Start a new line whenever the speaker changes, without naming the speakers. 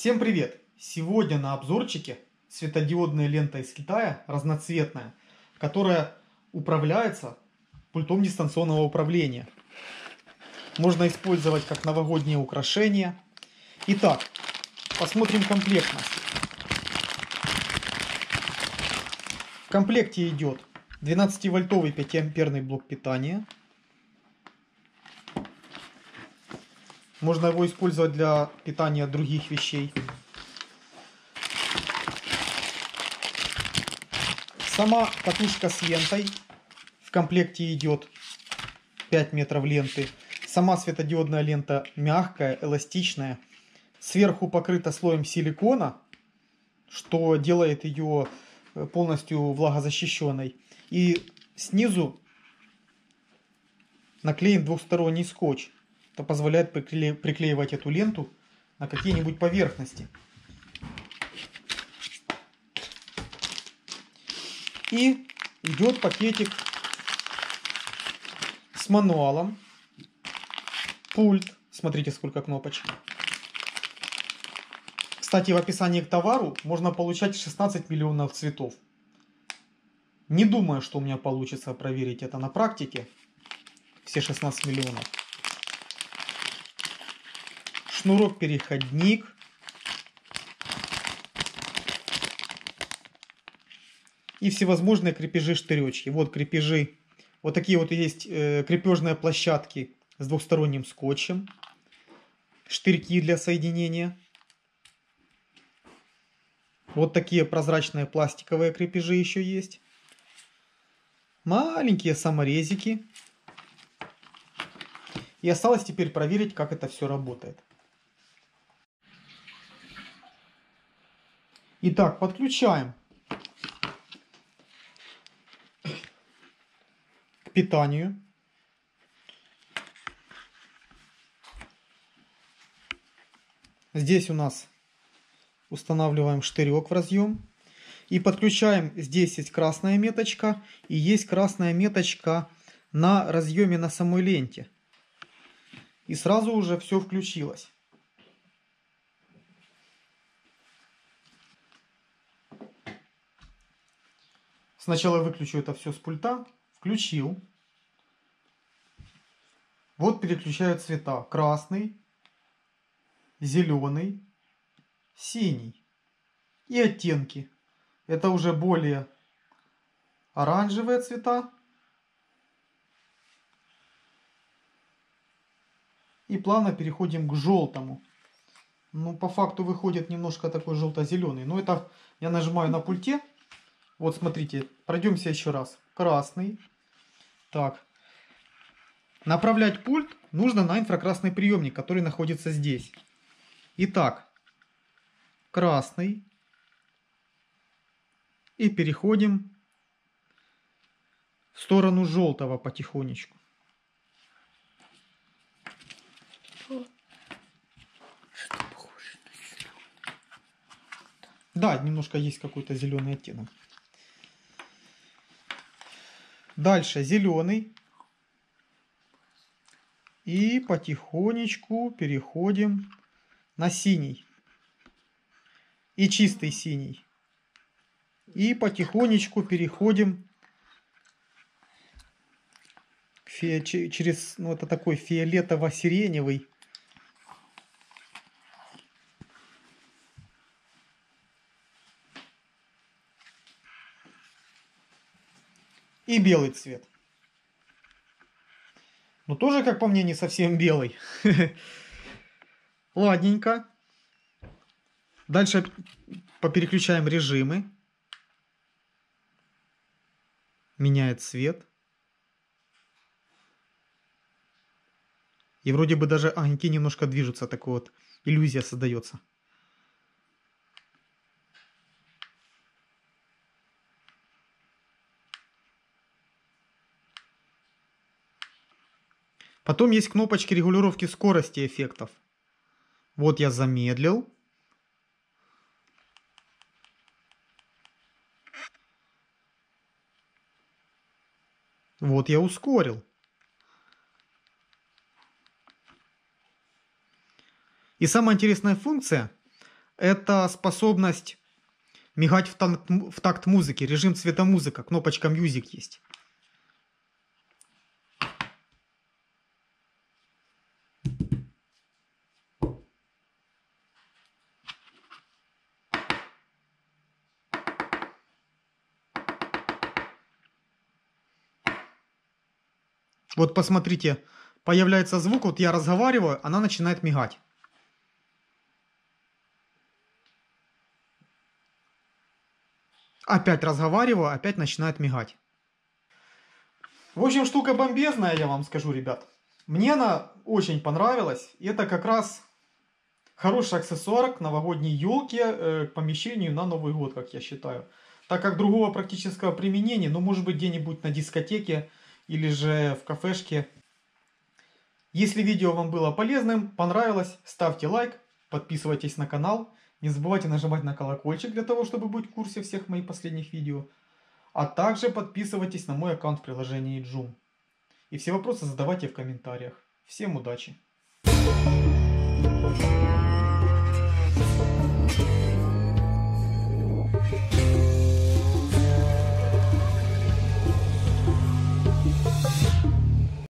Всем привет! Сегодня на обзорчике светодиодная лента из Китая, разноцветная, которая управляется пультом дистанционного управления. Можно использовать как новогоднее украшение. Итак, посмотрим комплектность. В комплекте идет 12-вольтовый 5-амперный блок питания. Можно его использовать для питания других вещей. Сама катушка с лентой. В комплекте идет 5 метров ленты. Сама светодиодная лента мягкая, эластичная. Сверху покрыта слоем силикона, что делает ее э, полностью влагозащищенной. И снизу наклеен двухсторонний скотч. Это позволяет прикле приклеивать эту ленту на какие-нибудь поверхности. И идет пакетик с мануалом. Пульт. Смотрите, сколько кнопочек. Кстати, в описании к товару можно получать 16 миллионов цветов. Не думаю, что у меня получится проверить это на практике. Все 16 миллионов. Шнурок-переходник. И всевозможные крепежи-штыречки. Вот крепежи. Вот такие вот есть э, крепежные площадки с двухсторонним скотчем. Штырьки для соединения. Вот такие прозрачные пластиковые крепежи еще есть. Маленькие саморезики. И осталось теперь проверить, как это все работает. Итак, подключаем к питанию. Здесь у нас устанавливаем штырек в разъем. И подключаем, здесь есть красная меточка и есть красная меточка на разъеме на самой ленте. И сразу уже все включилось. Сначала выключу это все с пульта. Включил. Вот переключаю цвета. Красный, зеленый, синий. И оттенки. Это уже более оранжевые цвета. И плавно переходим к желтому. Ну, по факту выходит немножко такой желто-зеленый. Но это я нажимаю на пульте. Вот, смотрите, пройдемся еще раз. Красный. Так. Направлять пульт нужно на инфракрасный приемник, который находится здесь. Итак, красный и переходим в сторону желтого потихонечку. Да, немножко есть какой-то зеленый оттенок. Дальше зеленый. И потихонечку переходим на синий. И чистый синий. И потихонечку переходим через, ну это такой фиолетово-сиреневый. И белый цвет. Но тоже, как по мне, не совсем белый. Ладненько. Дальше попереключаем режимы меняет цвет. И вроде бы даже огоньки немножко движутся, такой вот иллюзия создается. Потом есть кнопочки регулировки скорости эффектов. Вот я замедлил. Вот я ускорил. И самая интересная функция Это способность мигать в такт, в такт музыки, режим цвета музыка, кнопочка Music есть. Вот посмотрите, появляется звук, вот я разговариваю, она начинает мигать. Опять разговариваю, опять начинает мигать. В общем, штука бомбезная, я вам скажу, ребят. Мне она очень понравилась. Это как раз хороший аксессуар к новогодней елке, э, к помещению на Новый год, как я считаю. Так как другого практического применения, ну, может быть, где-нибудь на дискотеке или же в кафешке. Если видео вам было полезным, понравилось, ставьте лайк, подписывайтесь на канал. Не забывайте нажимать на колокольчик для того, чтобы быть в курсе всех моих последних видео. А также подписывайтесь на мой аккаунт в приложении Joom. И все вопросы задавайте в комментариях. Всем удачи! Thank you.